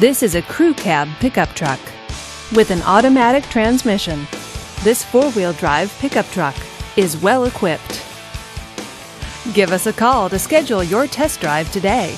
This is a crew cab pickup truck with an automatic transmission. This four wheel drive pickup truck is well equipped. Give us a call to schedule your test drive today.